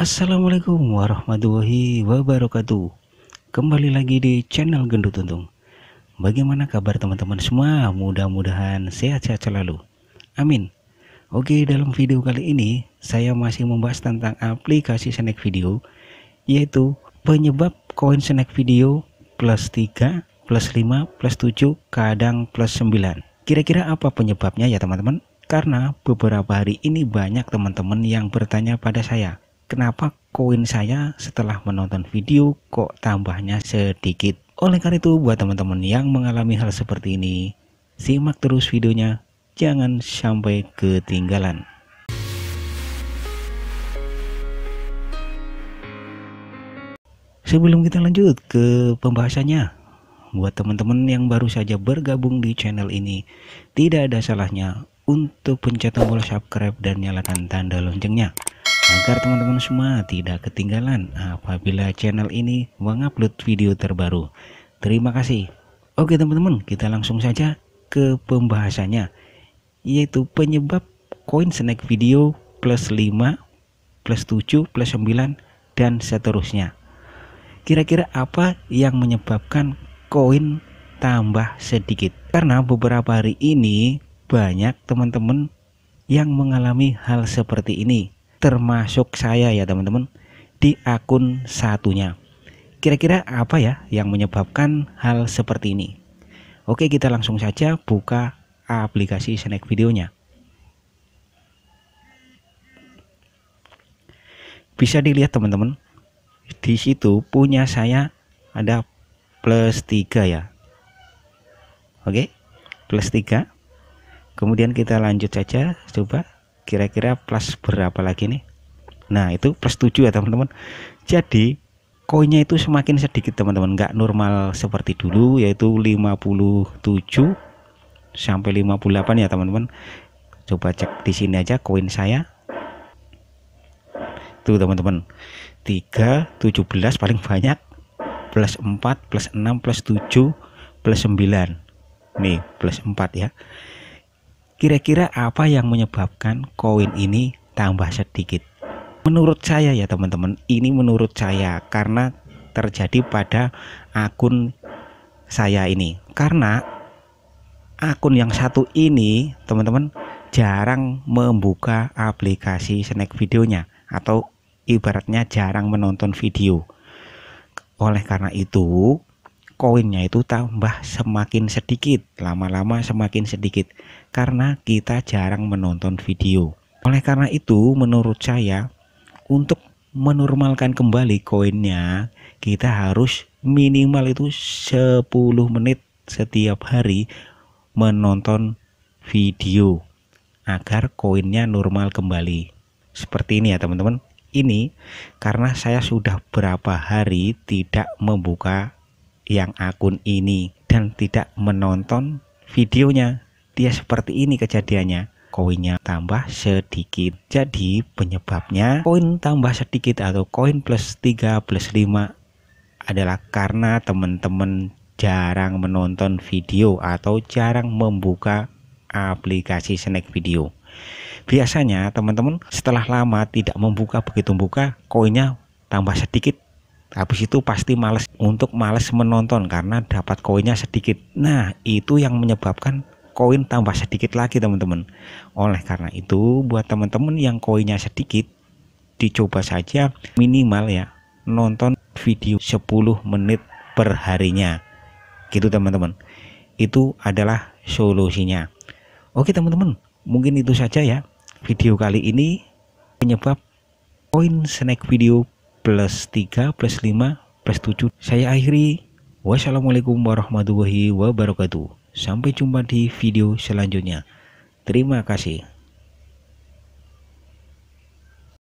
Assalamualaikum warahmatullahi wabarakatuh. Kembali lagi di channel Gendut Untung. Bagaimana kabar teman-teman semua? Mudah-mudahan sehat-sehat selalu. Amin. Oke dalam video kali ini Saya masih membahas tentang aplikasi snack video Yaitu penyebab koin snack video plus 3 plus 5 plus 7 kadang plus 9 Kira-kira apa penyebabnya ya teman-teman? Karena beberapa hari ini banyak teman-teman yang bertanya pada saya kenapa koin saya setelah menonton video kok tambahnya sedikit. Oleh karena itu buat teman-teman yang mengalami hal seperti ini, simak terus videonya, jangan sampai ketinggalan. Sebelum kita lanjut ke pembahasannya, buat teman-teman yang baru saja bergabung di channel ini, tidak ada salahnya untuk pencet tombol subscribe dan nyalakan tanda loncengnya agar teman-teman semua tidak ketinggalan apabila channel ini mengupload video terbaru. Terima kasih. Oke teman-teman, kita langsung saja ke pembahasannya yaitu penyebab koin snack video plus 5, plus 7, plus 9 dan seterusnya. Kira-kira apa yang menyebabkan koin tambah sedikit? Karena beberapa hari ini banyak teman-teman yang mengalami hal seperti ini termasuk saya ya teman-teman di akun satunya. Kira-kira apa ya yang menyebabkan hal seperti ini? Oke kita langsung saja buka aplikasi snack videonya. Bisa dilihat teman-teman di situ punya saya ada plus 3 ya. Oke plus 3 kemudian kita lanjut saja coba kira-kira plus berapa lagi nih? Nah itu plus 7 ya teman-teman. Jadi koinnya itu semakin sedikit teman-teman. Nggak normal seperti dulu yaitu 57 sampai 58 ya teman-teman. Coba cek di sini aja koin saya. Tuh teman-teman. 3 17 paling banyak. Plus 4 plus 6 plus 7 plus 9 nih plus 4 ya Kira-kira apa yang menyebabkan koin ini tambah sedikit? Menurut saya ya teman-teman, ini menurut saya karena terjadi pada akun saya ini. Karena akun yang satu ini teman-teman jarang membuka aplikasi snack videonya atau ibaratnya jarang menonton video. Oleh karena itu, koinnya itu tambah semakin sedikit lama-lama semakin sedikit karena kita jarang menonton video. Oleh karena itu menurut saya untuk menormalkan kembali koinnya kita harus minimal itu 10 menit setiap hari menonton video agar koinnya normal kembali. Seperti ini ya teman-teman. Ini karena saya sudah berapa hari tidak membuka yang akun ini dan tidak menonton videonya. Dia seperti ini kejadiannya. Koinnya tambah sedikit jadi penyebabnya koin tambah sedikit atau koin plus 3 plus 5 adalah karena teman-teman jarang menonton video atau jarang membuka aplikasi snack video. Biasanya teman-teman setelah lama tidak membuka begitu buka koinnya tambah sedikit habis itu pasti males untuk males menonton karena dapat koinnya sedikit. Nah itu yang menyebabkan koin tambah sedikit lagi teman-teman. Oleh karena itu buat teman-teman yang koinnya sedikit dicoba saja minimal ya nonton video 10 menit per harinya gitu teman-teman. Itu adalah solusinya. Oke teman-teman. Mungkin itu saja ya video kali ini penyebab koin snack video plus 3 plus 5 plus 7 saya akhiri. Wassalamualaikum warahmatullahi wabarakatuh. Sampai jumpa di video selanjutnya. Terima kasih